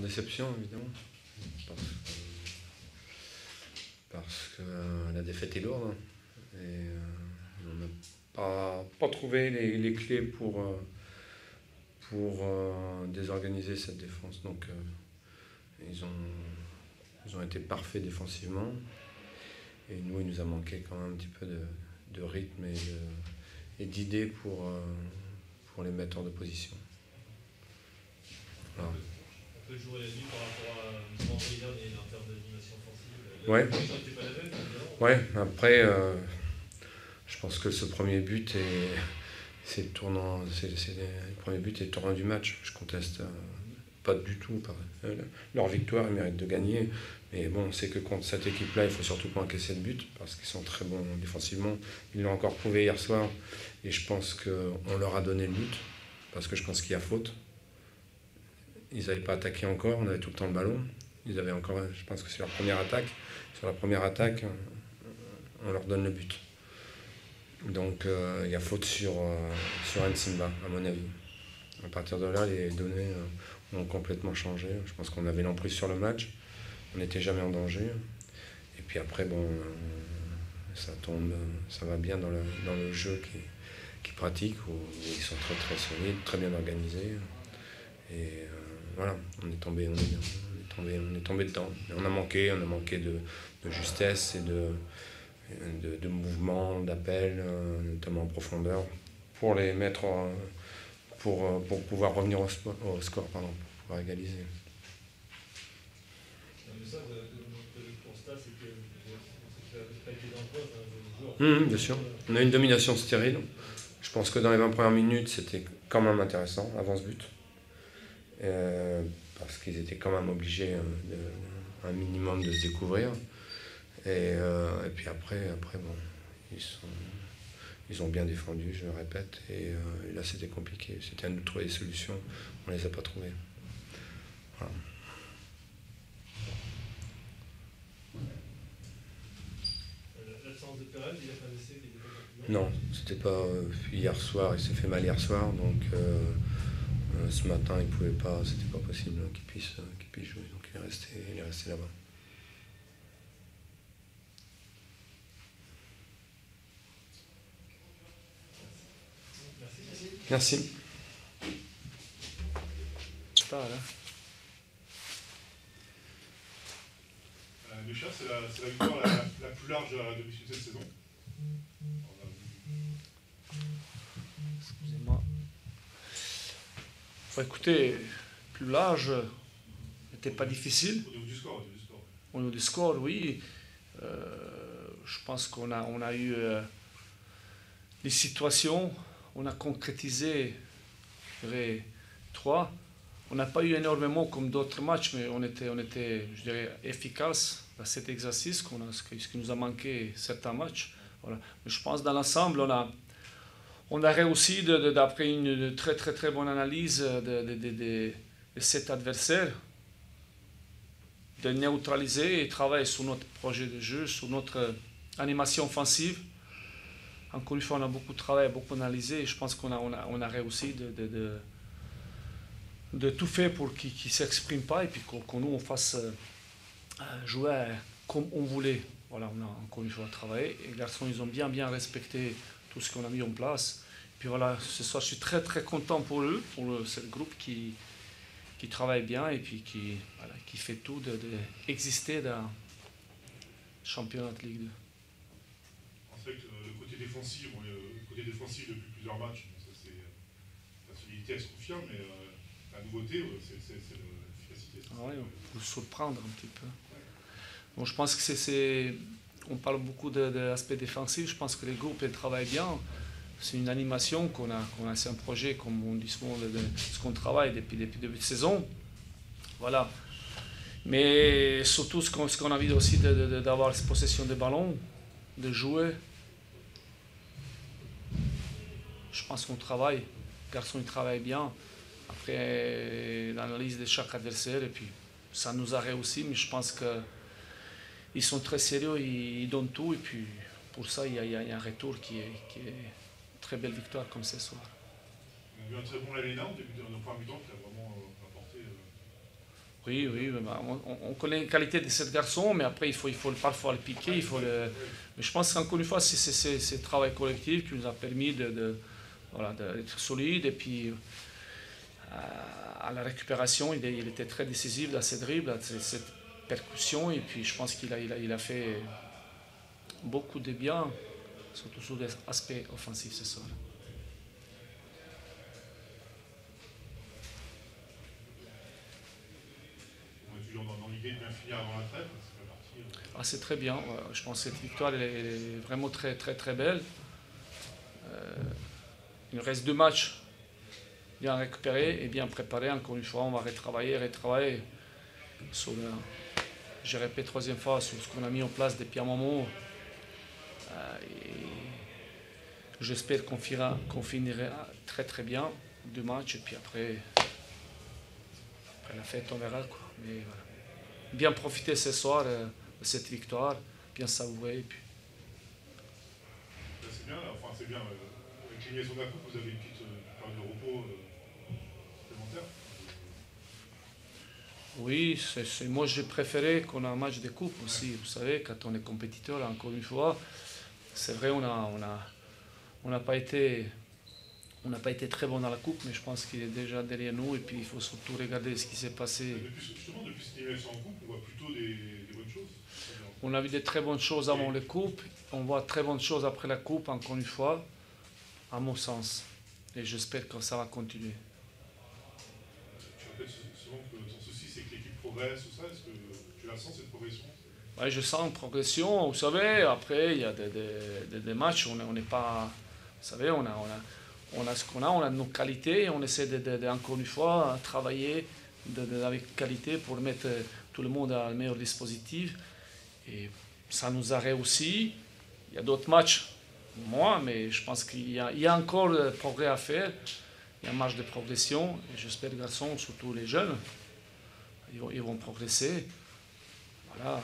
Déception, évidemment. Parce que, la défaite est lourde. Et on n'a pas, trouvé les, clés pour, pour désorganiser cette défense. Donc, ils, ont, ils ont été parfaits défensivement. Et nous, il nous a manqué quand même un petit peu de, rythme et d'idées pour, euh, pour les mettre de position. Peu jour et la nuit par rapport à Montréal et en termes d'animation offensive Ouais. Pas la même, ouais, après, euh, je pense que ce premier but est. C'est le tournant, c'est, le premier but et le tournant du match. Je conteste euh, pas du tout. leur victoire, ils méritent de gagner. Mais bon, on sait que contre cette équipe-là, il faut surtout pas encaisser de but parce qu'ils sont très bons défensivement. Ils l'ont encore prouvé hier soir et je pense qu'on leur a donné le but parce que je pense qu'il y a faute. Ils n'avaient pas attaqué encore, on avait tout le temps le ballon. Ils avaient encore, je pense que c'est leur première attaque. Sur la première attaque, on leur donne le but. Donc euh, il y a faute sur, euh, sur à mon avis. À partir de là, les données euh, ont complètement changé. Je pense qu'on avait l'emprise sur le match on n'était jamais en danger. Et puis après, bon, euh, ça tombe, ça va bien dans le, dans le jeu qui, qui pratique, où ils sont très très solides, très bien organisés. Et voilà, on est tombé, on est, tombé, on est tombé dedans. on a manqué, on a manqué de, justesse et de, de, mouvement, d'appel, euh, notamment en profondeur, pour les mettre, pour, pour pouvoir revenir au, au score, pardon, pour pouvoir égaliser. Mmh, bien sûr. On a une domination stérile. Je pense que dans les 20 premières minutes, c'était quand même intéressant avant ce but. Euh, parce qu'ils étaient quand même obligés hein, de, un minimum de se découvrir. Et, euh, et puis après, après bon, ils, sont, ils ont bien défendu, je le répète. Et, euh, là, c'était compliqué. C'était à nous de trouver des solutions. On ne les a pas trouvées. Voilà. Non, c'était pas hier soir, il s'est fait mal hier soir, donc ce matin il pouvait pas, c'était pas possible qu'il puisse, puisse jouer, donc il est resté, il est resté là-bas. Merci. Lucha, c'est la, la, victoire la, la, plus large depuis cette saison. Excusez-moi. Écoutez, plus large n'était pas difficile. Au niveau du score, du score. Au niveau du score, oui. Euh, je pense qu'on a, on a eu euh, des situations, on a concrétisé, je dirais, trois. On n'a pas eu énormément comme d'autres matchs, mais on était, on était, je dirais, efficace dans cet exercice, qu'on a, ce qui nous a manqué certains matchs. Voilà. Mais je pense dans l'ensemble, on a, on a réussi, d'après une très très très bonne analyse de, de, cet adversaire, de neutraliser et travailler sur notre projet de jeu, sur notre animation offensive. Encore une fois, on a beaucoup travaillé, beaucoup analysé et je pense qu'on a, on réussi de, de, tout faire pour qu'il ne s'exprime pas et puis qu'on nous on fasse euh, jouer comme on voulait. Voilà, on a encore une fois travaillé. Et les garçons, ils ont bien, bien respecté tout ce qu'on a mis en place. Puis voilà, ce soir, je suis très, très content pour eux, pour le, ce groupe qui, qui travaille bien et puis qui, voilà, qui fait tout d'exister de, dans le championnat de Ligue 2. En fait, euh, le côté défensif, le côté défensif depuis plusieurs matchs, ça c'est la solidité, elle se confirme, mais euh, la nouveauté, c'est l'efficacité. Ah oui, on peut surprendre un petit peu. Bon, je pense que c'est. On parle beaucoup de, l'aspect défensif. Je pense que les groupes travaillent bien. C'est une animation qu'on a, qu'on a c'est un projet, comme on dit souvent, de, ce qu'on travaille depuis, depuis le début de saison. Voilà. Mais surtout, ce qu'on, a envie aussi d'avoir cette possession de ballon, de jouer. Je pense qu'on travaille. Les garçons, ils travaillent bien. Après, l'analyse de chaque adversaire, et ça nous a réussi, ils sont très sérieux, ils, donnent tout. Et puis pour ça, il y a, un retour qui est, qui est très belle victoire comme ce soir. On a vu un très bon Lavena au début de premier temps qui a vraiment euh, apporté. Euh, Oui, oui, bah, on, connaît les qualités de ce garçon, mais après, il faut, il faut parfois le piquer. Il faut le... Mais je pense qu'encore une fois, c'est ce travail collectif qui nous a permis d'être de, voilà, solide. Et puis, euh, à la récupération, il, il, était très décisif dans ses dribbles, percussion. Et puis, je pense qu'il a, il a, il a fait beaucoup de bien, surtout sur l'aspect offensif ce soir. Ah, c'est très bien. Je pense que cette victoire elle est vraiment très très très belle. Euh, il nous reste deux matchs bien récupérés et bien préparés. Encore une fois, on va retravailler, retravailler. Sur le, je répète troisième fois sur ce qu'on a mis en place depuis un moment. Euh, j'espère qu'on finira, finira, très très bien deux matchs et puis après, après la fête on verra. Quoi. Mais voilà bien profiter ce soir euh, de cette victoire, bien savourer. puis... C'est bien, enfin c'est bien. Euh, avec vous avez une petite euh, période de repos supplémentaire Oui, c'est, moi j'ai préféré qu'on ait un match de coupe aussi. Vous savez, quand on est compétiteur, encore une fois, c'est vrai, on n'a on a, on a pas été on pas été très bon dans la coupe, mais je pense qu'il est déjà derrière nous. Et puis il faut surtout regarder ce qui s'est passé. Depuis, justement, depuis cette en coupe, on voit plutôt des, bonnes choses. On a vu des très bonnes choses avant la coupe. On voit très bonnes choses après la coupe, encore une fois, à mon sens. Et j'espère que ça va continuer. Tu répètes souvent que ton souci, c'est Est-ce que tu la sens cette progression? Oui, je sens une progression. Vous savez, après, il y a des, des, des matchs où on n'est pas. Vous savez, on a, on a on a ce qu'on a, on a nos qualités, on essaie de, encore une fois travailler avec qualité pour mettre tout le monde à le meilleur dispositif. Et ça nous a réussi. Il y a d'autres matchs, moi, mais je pense qu'il y, a encore de progrès à faire. Il y a un marge de progression. Et j'espère, garçons, surtout les jeunes, ils vont, ils vont progresser. Voilà.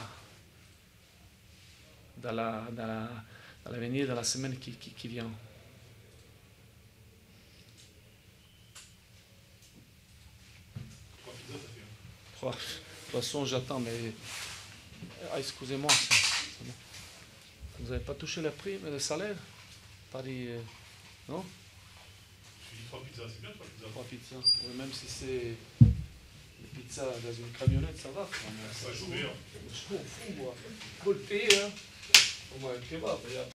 Dans l'avenir, dans, la, semaine qui, qui vient. De toute façon, j'attends, mais. Ah, excusez-moi. Vous n'avez pas touché la prime, le salaire? Paris. Euh, non? Je dis trois pizzas, c'est bien trois pizzas. Trois pizzas. même si c'est. Les pizzas dans une camionnette, ça va. Ça joue. Je m'en fous, moi. Payer, hein. Au moins, un kebab.